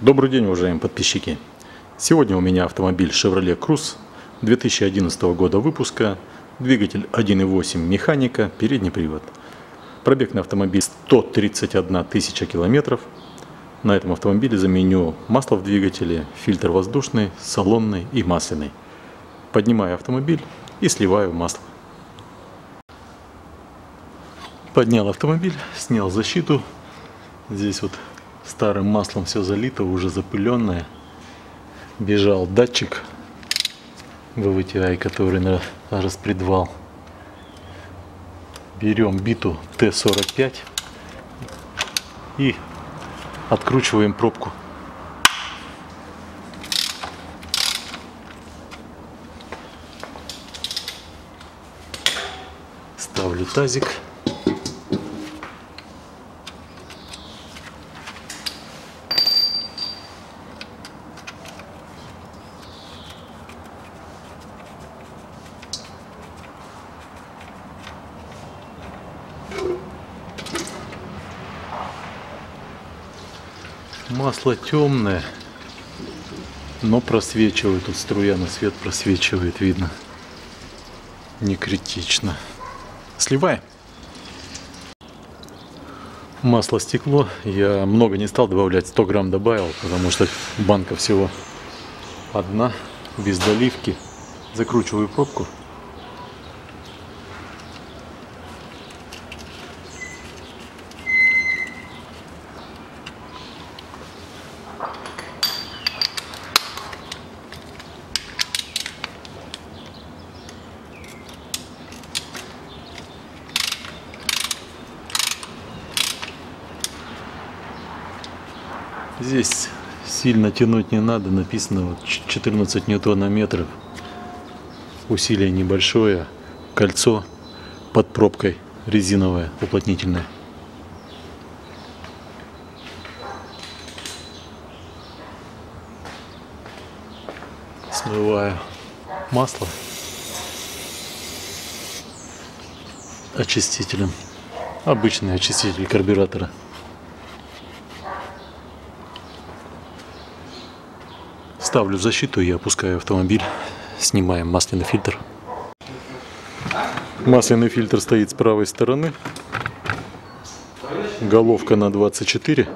Добрый день, уважаемые подписчики! Сегодня у меня автомобиль Chevrolet Cruze 2011 года выпуска, двигатель 1.8 механика, передний привод. Пробег на автомобиль 131 тысяча километров. На этом автомобиле заменю масло в двигателе, фильтр воздушный, салонный и масляный. Поднимаю автомобиль и сливаю масло. Поднял автомобиль, снял защиту. Здесь вот старым маслом все залито, уже запыленное. Бежал датчик VVTI, который на распредвал. Берем биту Т-45 и откручиваем пробку. Ставлю тазик. Масло темное, но просвечивает. Тут струя на свет просвечивает, видно. Не критично. Сливаем. Масло стекло. Я много не стал добавлять, 100 грамм добавил, потому что банка всего одна, без доливки. Закручиваю пробку. Здесь сильно тянуть не надо, написано вот 14 ньютонометров. Усилие небольшое, кольцо под пробкой резиновое, уплотнительное. Смываю масло очистителем. Обычный очиститель карбюратора. Ставлю защиту и опускаю автомобиль. Снимаем масляный фильтр. Масляный фильтр стоит с правой стороны. Головка на 24.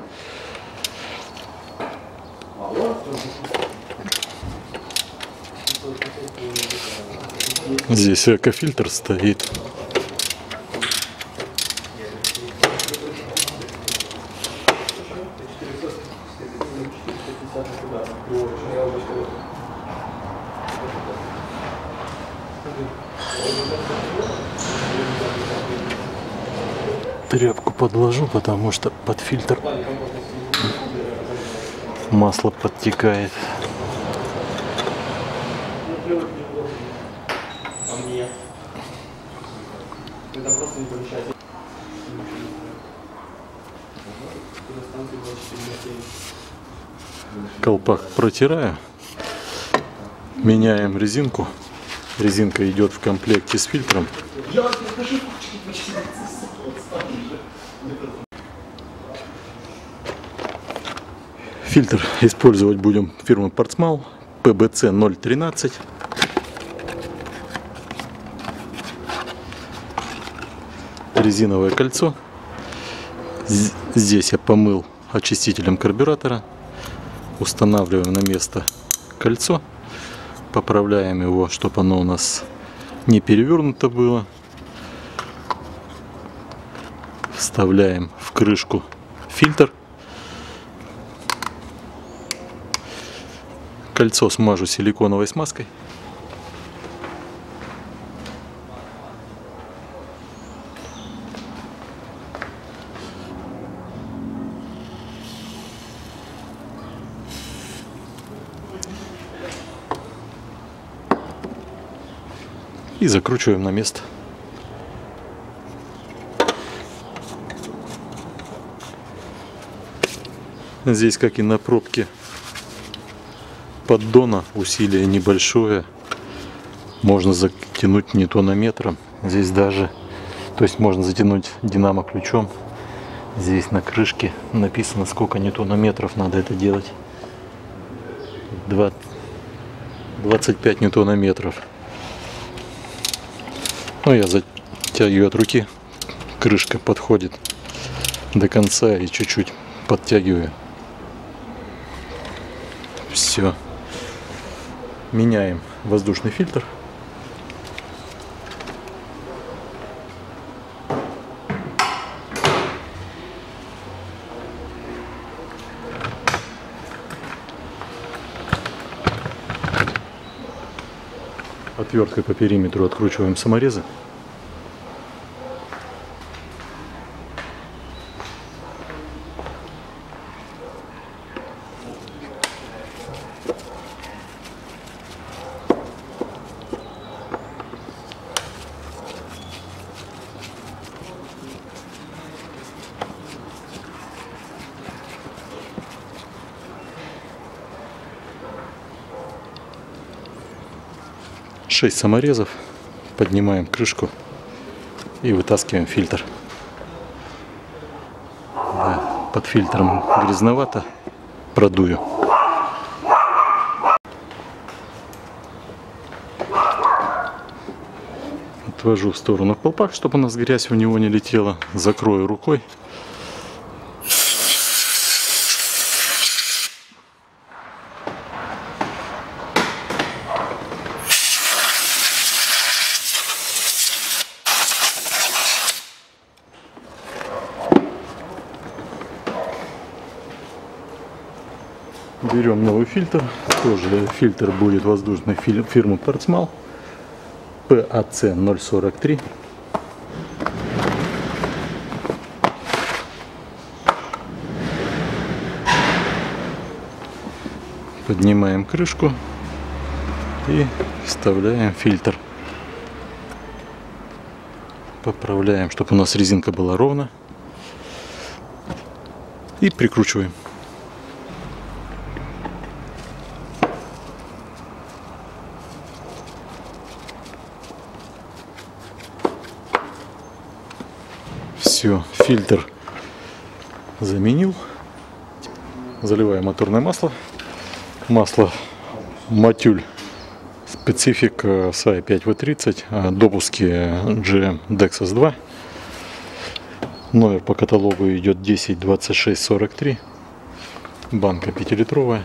Здесь экофильтр стоит. Тряпку подложу, потому что под фильтр масло подтекает. Колпак протираю. Меняем резинку. Резинка идет в комплекте с фильтром. Фильтр использовать будем фирмы Портсмал PBC 013. Резиновое кольцо. Здесь я помыл очистителем карбюратора. Устанавливаем на место кольцо. Поправляем его, чтобы оно у нас не перевернуто было. Вставляем в крышку фильтр. Кольцо смажу силиконовой смазкой. И закручиваем на место. Здесь, как и на пробке поддона, усилие небольшое. Можно затянуть не то на метром. Здесь даже, то есть можно затянуть динамо ключом Здесь на крышке написано, сколько ньютонометров надо это делать. 20, 25 ньютонометров. Ну, я затягиваю от руки. Крышка подходит до конца и чуть-чуть подтягиваю. Все. Меняем воздушный фильтр. Отверткой по периметру откручиваем саморезы. Шесть саморезов. Поднимаем крышку и вытаскиваем фильтр. Да, под фильтром грязновато. Продую. Отвожу в сторону колпак, чтобы у нас грязь в него не летела. Закрою рукой. Берем новый фильтр. Тоже фильтр будет воздушный фирмы Портсмал. PAC 043. Поднимаем крышку и вставляем фильтр. Поправляем, чтобы у нас резинка была ровно. И прикручиваем. Все, фильтр заменил. Заливаем моторное масло. Масло Матюль специфик SAI 5V30, допуски GM Dexus 2. Номер по каталогу идет 102643. Банка 5-литровая.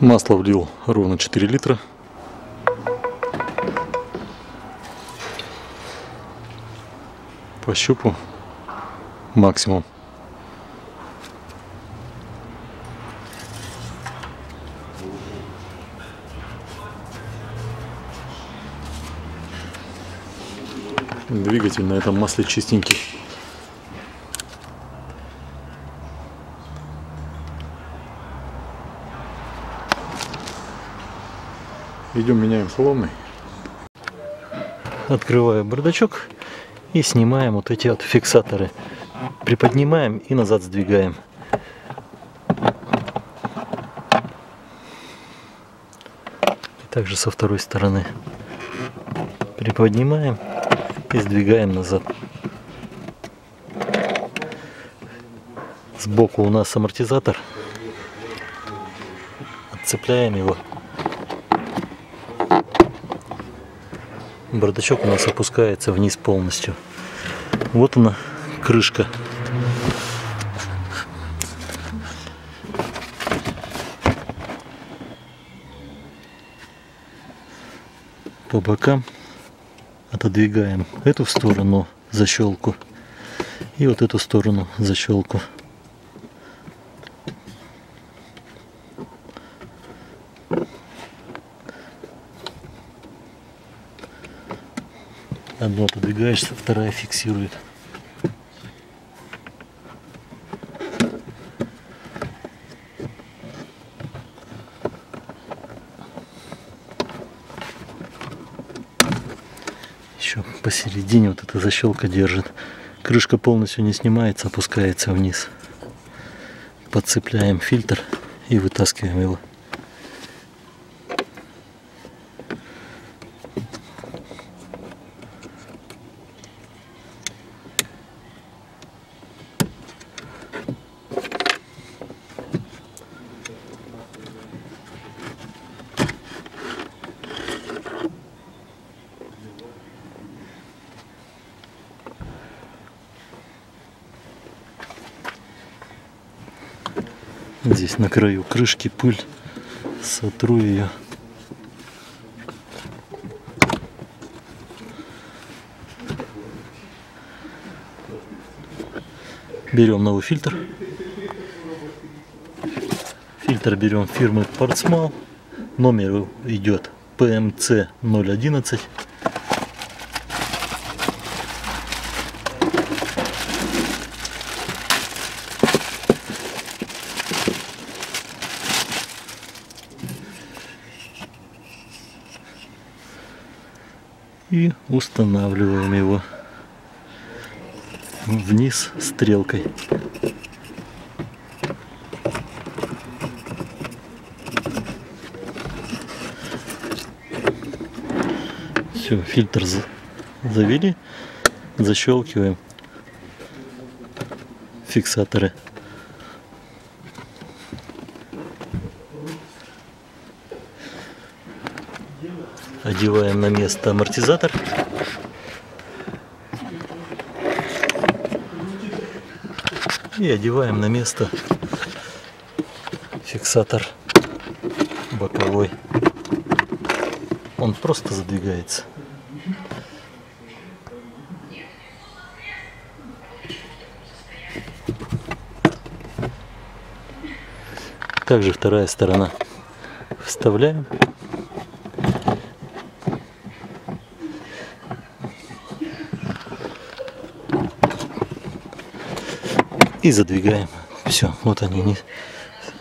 Масло влил ровно 4 литра. По щупу максимум. Двигатель на этом масле чистенький. Идем меняем салонный. Открываю бардачок и снимаем вот эти вот фиксаторы. Приподнимаем и назад сдвигаем. И также со второй стороны. Приподнимаем и сдвигаем назад. Сбоку у нас амортизатор. Отцепляем его. Бардачок у нас опускается вниз полностью. Вот она, крышка. По бокам отодвигаем эту сторону защелку и вот эту сторону защелку. Одно подвигаешься, вторая фиксирует. Еще посередине вот эта защелка держит. Крышка полностью не снимается, опускается вниз. Подцепляем фильтр и вытаскиваем его. Здесь на краю крышки пыль. Сотру ее. Берем новый фильтр. Фильтр берем фирмы Portsmal. Номер идет PMC 011. И устанавливаем его вниз стрелкой. Все, фильтр завели, защелкиваем фиксаторы. Одеваем на место амортизатор. И одеваем на место фиксатор боковой. Он просто задвигается. Также вторая сторона. Вставляем. И задвигаем. Все, вот они не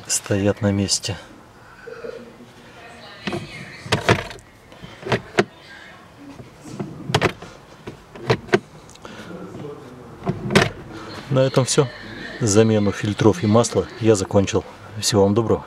стоят на месте. На этом все. Замену фильтров и масла я закончил. Всего вам доброго.